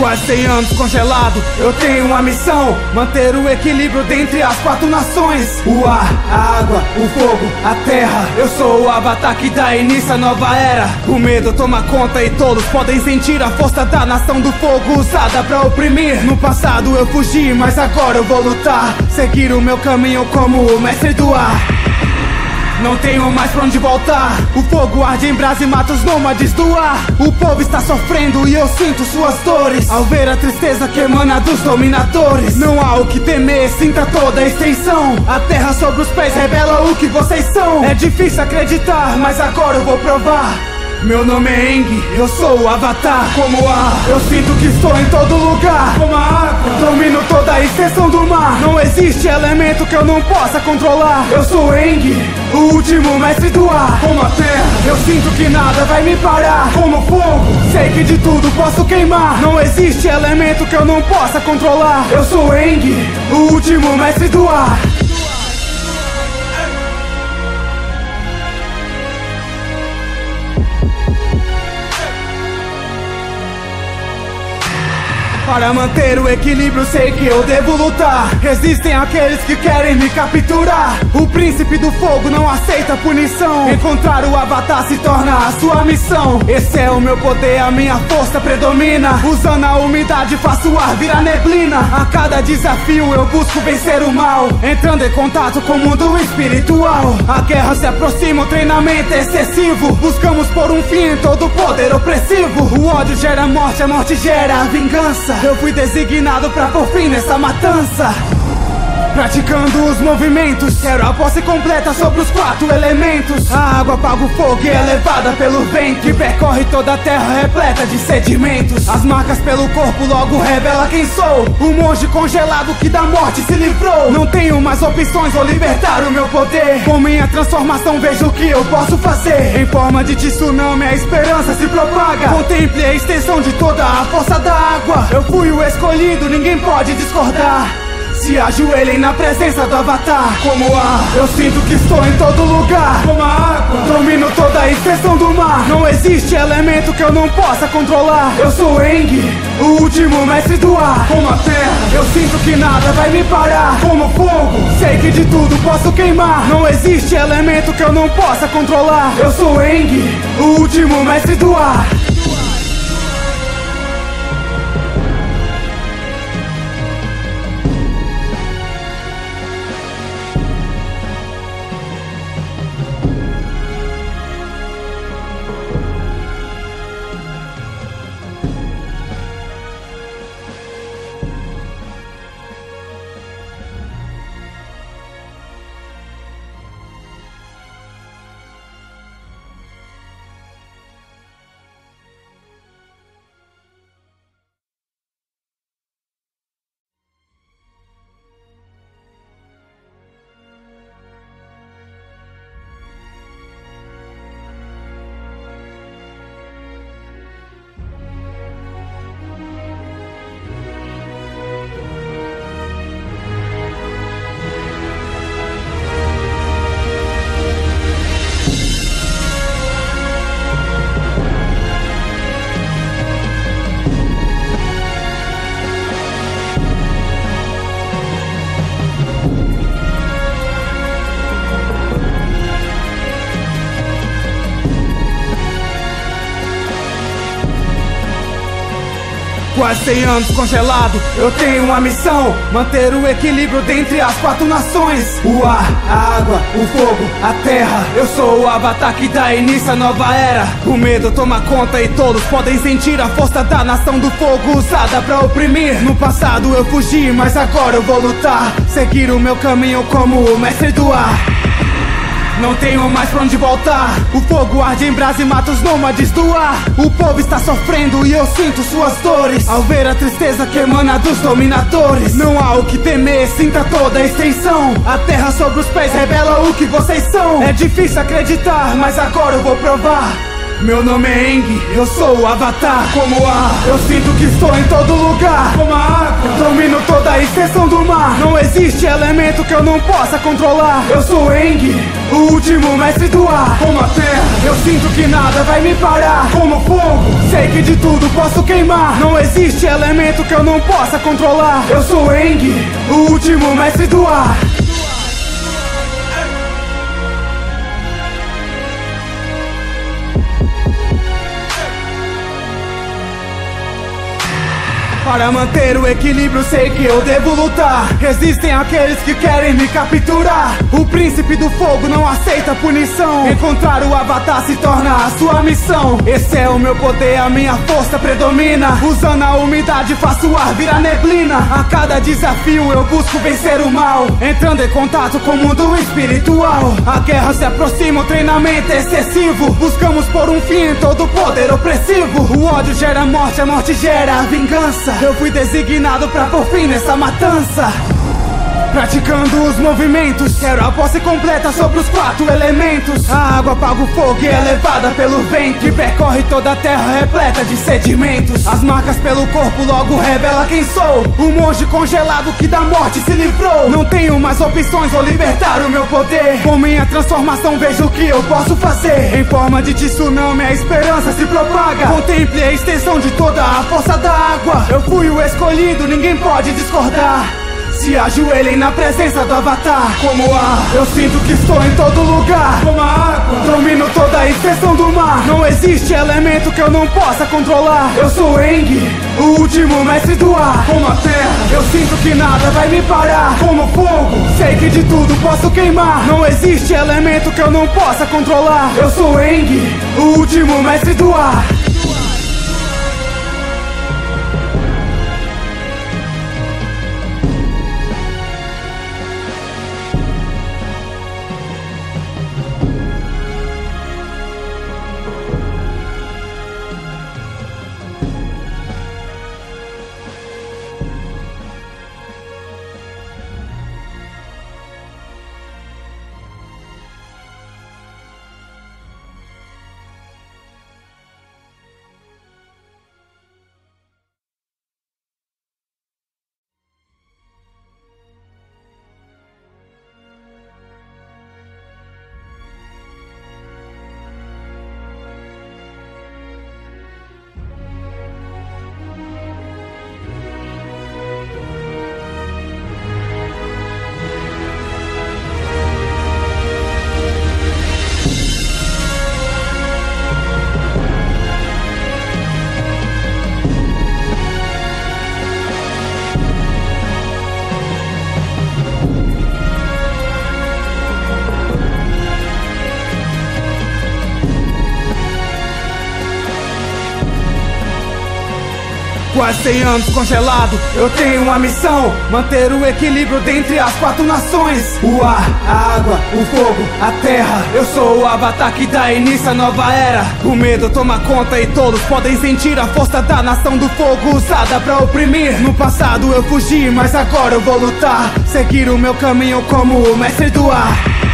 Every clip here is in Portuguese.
Quase 100 anos congelado, eu tenho uma missão Manter o equilíbrio dentre as quatro nações. O ar, a água, o fogo, a terra. Eu sou o avatar que dá início à nova era. O medo toma conta e todos podem sentir A força da nação do fogo usada pra oprimir. No passado eu fugi, mas agora eu vou lutar. Seguir o meu caminho como o mestre do ar não tenho mais pra onde voltar. O fogo arde em brasa e mata os nômades do ar. O povo está sofrendo e eu sinto suas dores. Ao ver a tristeza que emana dos dominadores. Não há o que temer, sinta toda a extensão. A terra sobre os pés revela o que vocês são. É difícil acreditar, mas agora eu vou provar meu nome é Eng, eu sou o Avatar. Como ar, eu sinto que estou em todo lugar. Como a água, domino toda a extensão do mar. Não existe elemento que eu não possa controlar. Eu sou Eng, o último mestre do ar. Como a terra, eu sinto que nada vai me parar. Como fogo, sei que de tudo posso queimar. Não existe elemento que eu não possa controlar. Eu sou Eng, o último mestre do ar Para manter o equilíbrio sei que eu devo lutar. Resistem aqueles que querem me capturar. O príncipe do fogo não aceita punição. Encontrar o avatar se torna a sua missão. Esse é o meu poder, a minha força predomina. Usando a umidade faço o ar virar neblina. A cada desafio eu busco vencer o mal. Entrando em contato com o mundo espiritual. A guerra se aproxima, o treinamento é excessivo. Buscamos por um fim em todo poder opressivo. O ódio gera morte, a morte gera a vingança eu fui designado pra pôr fim nessa matança Praticando os movimentos. Quero a posse completa sobre os quatro elementos. A água apaga o fogo e é levada pelo vento. Que percorre toda a terra repleta de sedimentos. As marcas pelo corpo logo revela quem sou. O monge congelado que da morte se livrou. Não tenho mais opções, vou libertar o meu poder. Com minha transformação vejo o que eu posso fazer. Em forma de tsunami a esperança se propaga. Contemple a extensão de toda a força da água. Eu fui o escolhido, ninguém pode discordar se ajoelhem na presença do avatar. Como ar, eu sinto que estou em todo lugar. Como a água, domino toda a extensão do mar. Não existe elemento que eu não possa controlar. Eu sou Eng, o último mestre do ar. Como a terra, eu sinto que nada vai me parar. Como fogo, sei que de tudo posso queimar. Não existe elemento que eu não possa controlar. Eu sou Eng, o último mestre do ar Quase 100 anos congelado, eu tenho uma missão Manter o equilíbrio dentre as quatro nações. O ar, a água, o fogo, a terra. Eu sou o avatar que dá início à nova era. O medo toma conta e todos podem sentir A força da nação do fogo usada pra oprimir. No passado eu fugi, mas agora eu vou lutar. Seguir o meu caminho como o mestre do ar não tenho mais pra onde voltar. O fogo arde em brasa e mata os nômades do ar. O povo está sofrendo e eu sinto suas dores. Ao ver a tristeza que emana dos dominadores. Não há o que temer, sinta toda a extensão. A terra sobre os pés revela o que vocês são. É difícil acreditar, mas agora eu vou provar meu nome é Eng, eu sou o Avatar Como ar, eu sinto que estou em todo lugar Como a água, domino toda a extensão do mar Não existe elemento que eu não possa controlar. Eu sou Eng, o último mestre do ar. Como a terra, eu sinto que nada vai me parar. Como fogo, sei que de tudo posso queimar. Não existe elemento que eu não possa controlar. Eu sou Eng, o último mestre do ar. Para manter o equilíbrio sei que eu devo lutar. Existem aqueles que querem me capturar. O príncipe do fogo não aceita punição. Encontrar o avatar se torna a sua missão. Esse é o meu poder, a minha força predomina. Usando a umidade faço o ar virar neblina. A cada desafio eu busco vencer o mal. Entrando em contato com o mundo espiritual. A guerra se aproxima, o treinamento é excessivo. Buscamos por um fim em todo poder opressivo. O ódio gera morte, a morte gera vingança eu fui designado pra pôr fim nessa matança. Praticando os movimentos Quero a posse completa sobre os quatro elementos. A água apaga o fogo e é levada pelo vento. Que percorre toda a terra repleta de sedimentos. As marcas pelo corpo logo revela quem sou. O monge congelado que da morte se livrou. Não tenho mais opções, vou libertar o meu poder. Com minha transformação vejo o que eu posso fazer. Em forma de tsunami a esperança se propaga. Contemple a extensão de toda a força da água. Eu fui o escolhido, ninguém pode discordar se ajoelhem na presença do avatar. Como ar, eu sinto que estou em todo lugar. Como a água, domino toda a extensão do mar. Não existe elemento que eu não possa controlar. Eu sou Eng, o último mestre do ar. Como a terra, eu sinto que nada vai me parar. Como fogo, sei que de tudo posso queimar. Não existe elemento que eu não possa controlar. Eu sou Eng, o último mestre do ar Quase 100 anos congelado, eu tenho uma missão Manter o equilíbrio dentre as quatro nações. O ar, a água, o fogo, a terra. Eu sou o avatar que dá início à nova era. O medo toma conta e todos podem sentir A força da nação do fogo usada pra oprimir. No passado eu fugi, mas agora eu vou lutar. Seguir o meu caminho como o mestre do ar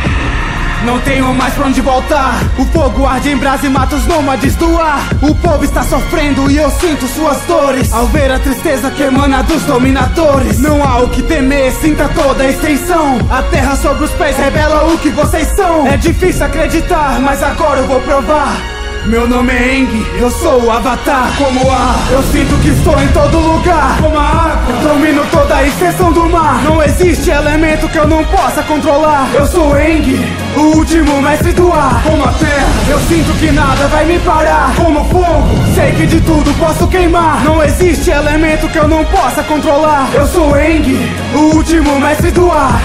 não tenho mais pra onde voltar. O fogo arde em brasa e mata os nômades do ar. O povo está sofrendo e eu sinto suas dores. Ao ver a tristeza que emana dos dominadores. Não há o que temer, sinta toda a extensão. A terra sobre os pés revela o que vocês são. É difícil acreditar, mas agora eu vou provar meu nome é Eng, eu sou o Avatar. Como ar, eu sinto que estou em todo lugar. Como a água, domino toda a extensão do mar. Não existe elemento que eu não possa controlar. Eu sou Eng, o último mestre do ar. Como a terra, eu sinto que nada vai me parar. Como fogo, sei que de tudo posso queimar. Não existe elemento que eu não possa controlar. Eu sou Eng, o último mestre do ar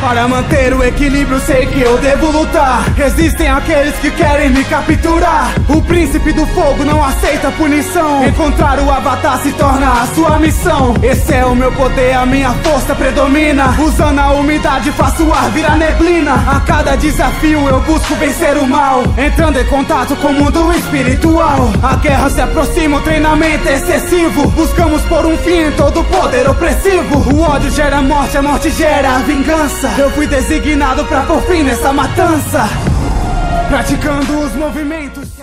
Para manter o equilíbrio sei que eu devo lutar. Existem aqueles que querem me capturar. O príncipe do fogo não aceita punição. Encontrar o avatar se torna a sua missão. Esse é o meu poder, a minha força predomina. Usando a umidade faço o ar virar neblina. A cada desafio eu busco vencer o mal. Entrando em contato com o mundo espiritual. A guerra se aproxima, o treinamento é excessivo. Buscamos por um fim em todo poder opressivo. O ódio gera morte, a morte gera vingança eu fui designado pra pôr fim nessa matança. Praticando os movimentos